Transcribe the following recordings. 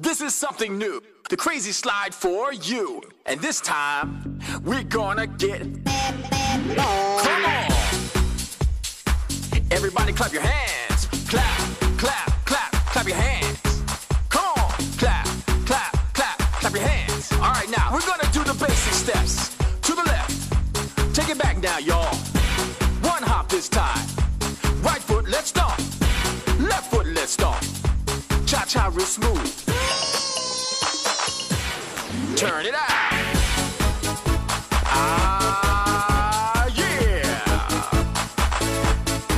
This is something new. The crazy slide for you. And this time, we're gonna get. Come on! Everybody clap your hands. Clap, clap, clap, clap your hands. Come on! Clap, clap, clap, clap your hands. All right, now we're gonna do the basic steps. To the left. Take it back now, y'all. One hop this time. Right foot, let's stomp. Left foot, let's stomp. Cha cha real smooth. Turn it out. Ah, yeah.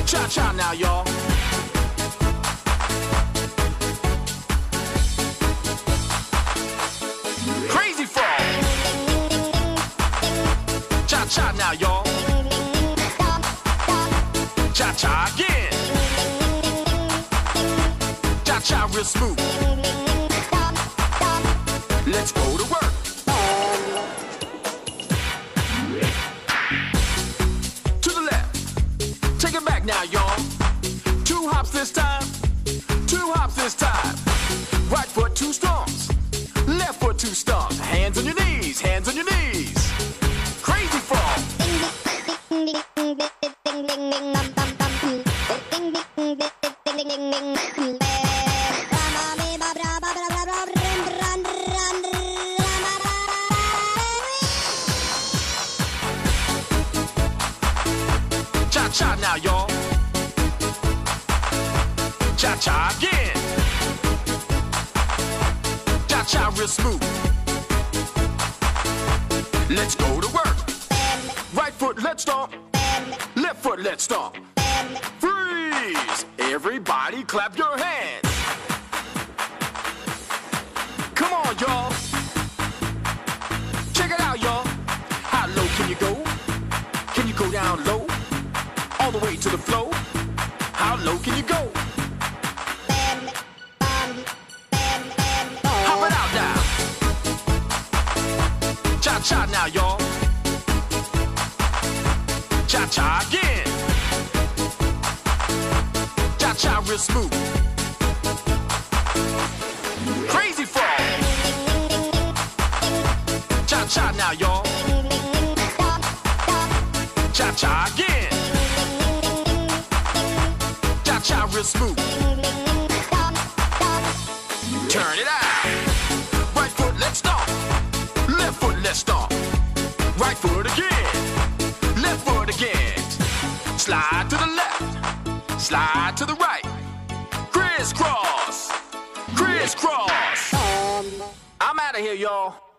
Cha cha now, y'all. Crazy frog. Cha cha now, y'all. Cha cha again. Cha cha real smooth. Let's go to. Take it back now, y'all. Two hops this time. Two hops this time. Right foot, two stomps. Left foot, two stomps. Hands on your knees. Hands on your knees. Crazy frog. Cha now, y'all. Cha cha again. Cha cha real smooth. Let's go to work. Right foot, let's stomp. Left foot, let's stomp. Freeze! Everybody clap your hands. Come on, y'all. Check it out, y'all. How low can you go? Can you go down low? All the way to the floor? How low can you go? Hop it out now. Cha cha now, y'all. Cha cha again. Cha cha real smooth. Crazy frog. Cha cha now, y'all. Cha cha again. Cha smooth. Turn it out. Right foot, let's stomp. Left foot, let's stomp. Right foot again. Left foot again. Slide to the left. Slide to the right. Crisscross. Crisscross. I'm out of here, y'all.